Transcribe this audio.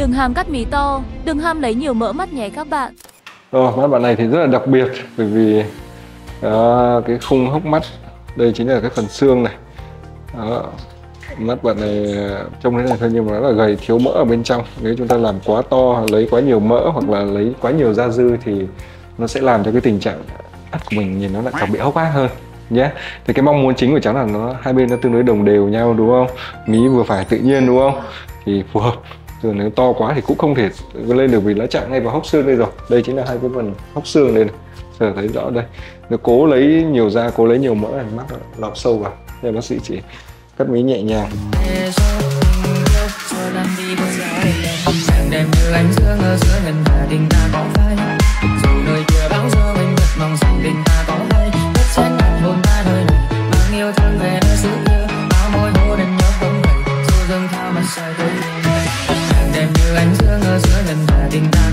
Đừng ham cắt mí to, đừng ham lấy nhiều mỡ mắt nhé các bạn. Rồi, mắt bạn này thì rất là đặc biệt bởi vì đó, cái khung hốc mắt đây chính là cái phần xương này. Đó, mắt bạn này trông thế này thôi nhưng mà nó là gầy thiếu mỡ ở bên trong. Nếu chúng ta làm quá to lấy quá nhiều mỡ hoặc là lấy quá nhiều da dư thì nó sẽ làm cho cái tình trạng mắt của mình nhìn nó lại càng bị hốc hác hơn nhé. Thì cái mong muốn chính của cháu là nó hai bên nó tương đối đồng đều nhau đúng không? Mí vừa phải tự nhiên đúng không? Thì phù hợp rồi nếu to quá thì cũng không thể lên được vì nó chạm ngay vào hốc xương đây rồi. Đây chính là hai cái phần hốc xương đây này. Giờ thấy rõ đây. Nó cố lấy nhiều da, cố lấy nhiều mỡ này, mắc lọc sâu vào. Nên bác sĩ chỉ cắt mí nhẹ nhàng. Đẹp như ánh dương ở giữa lần ta tình ta